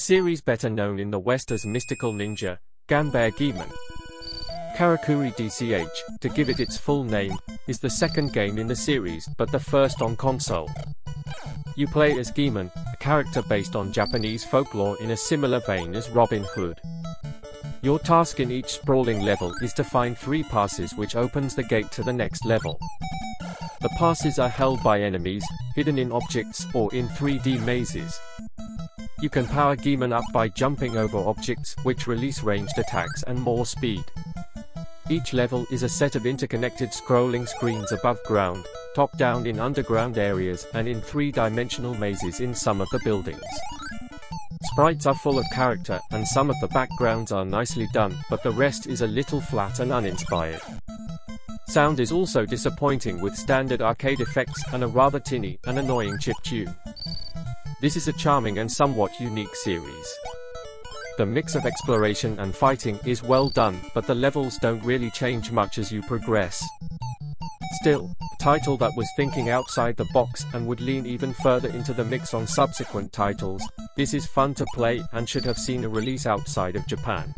series better known in the West as Mystical Ninja, Ganbare Goemon. Karakuri Dōchū, to give it its full name, is the second game in the series, but the first on console. You play as Goemon, a character based on Japanese folklore in a similar vein as Robin Hood. Your task in each sprawling level is to find three passes which opens the gate to the next level. The passes are held by enemies, hidden in objects or in 3D mazes. You can power Goemon up by jumping over objects, which release ranged attacks and more speed. Each level is a set of interconnected scrolling screens above ground, top down in underground areas and in three-dimensional mazes in some of the buildings. Sprites are full of character, and some of the backgrounds are nicely done, but the rest is a little flat and uninspired. Sound is also disappointing with standard arcade effects and a rather tinny and annoying chip tune. This is a charming and somewhat unique series. The mix of exploration and fighting is well done, but the levels don't really change much as you progress. Still, title that was thinking outside the box and would lean even further into the mix on subsequent titles, this is fun to play and should have seen a release outside of Japan.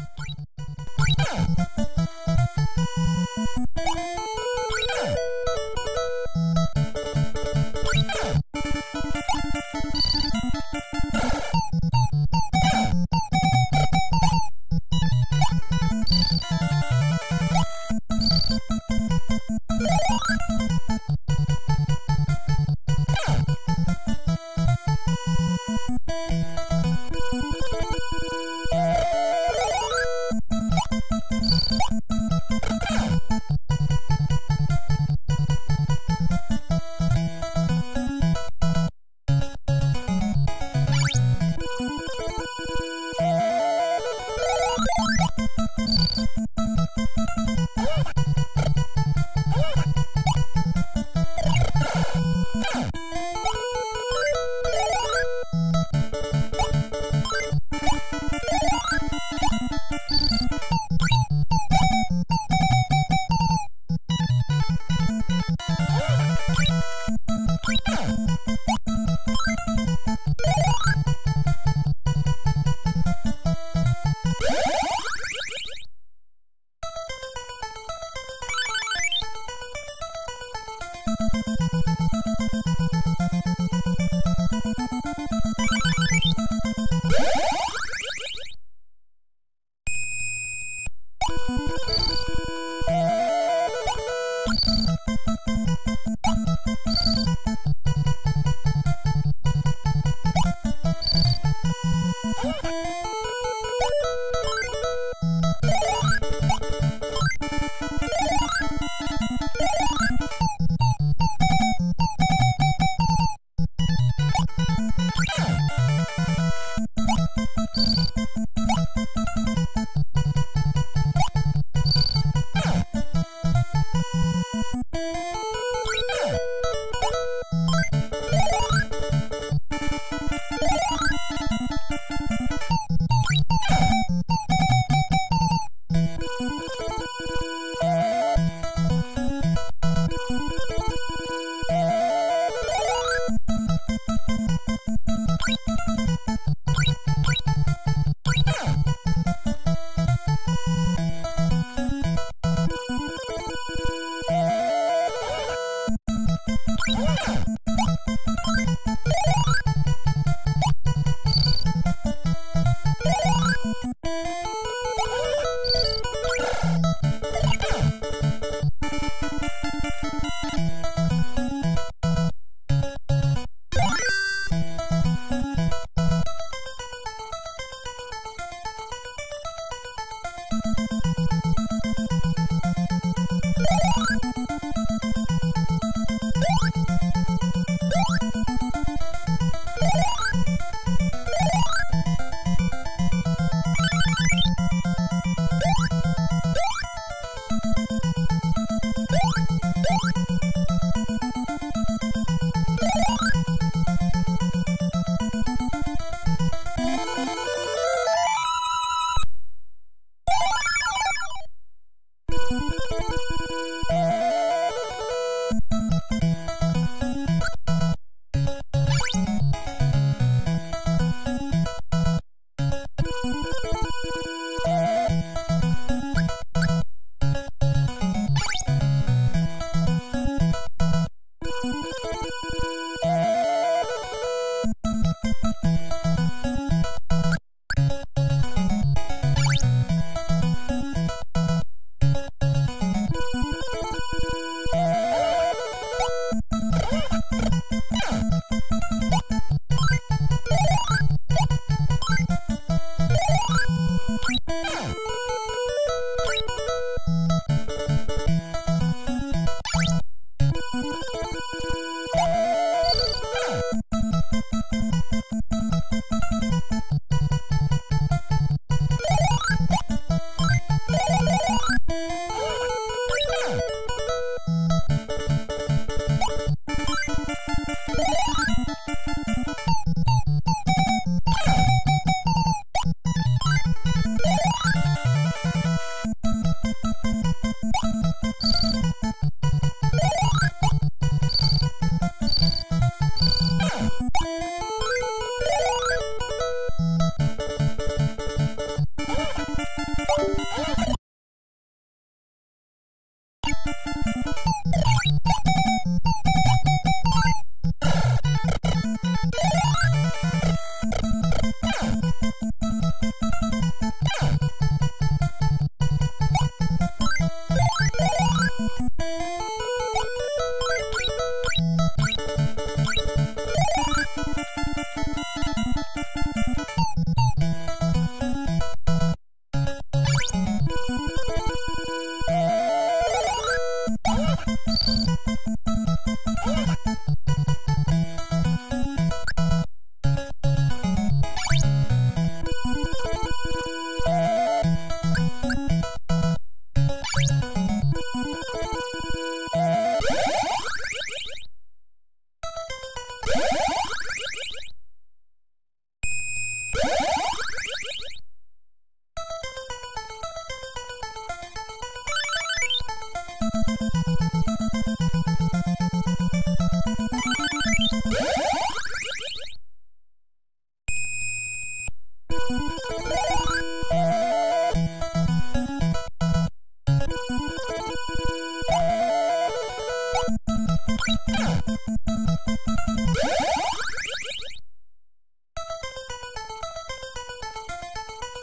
Música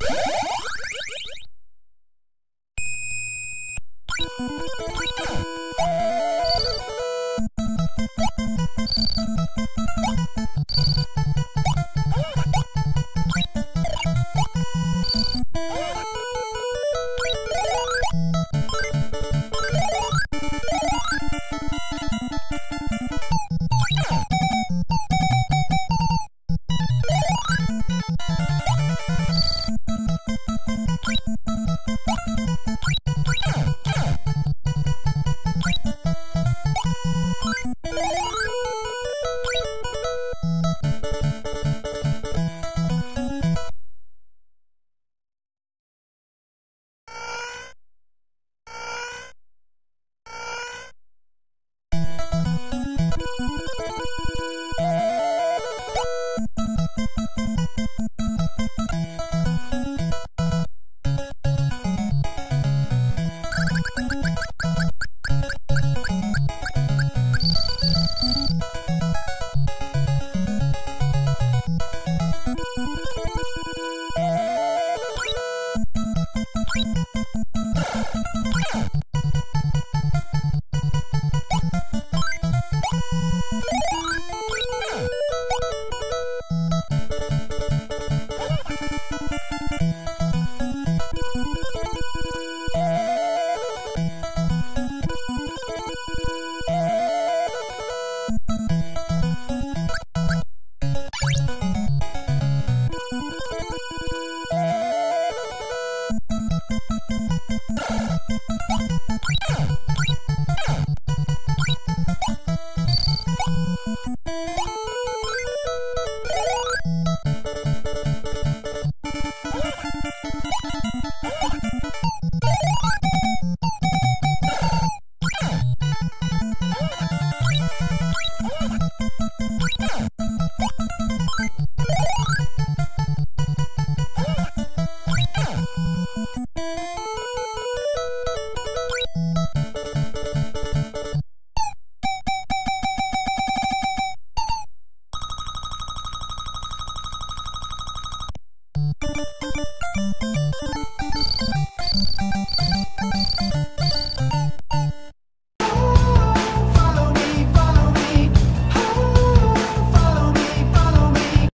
Woo!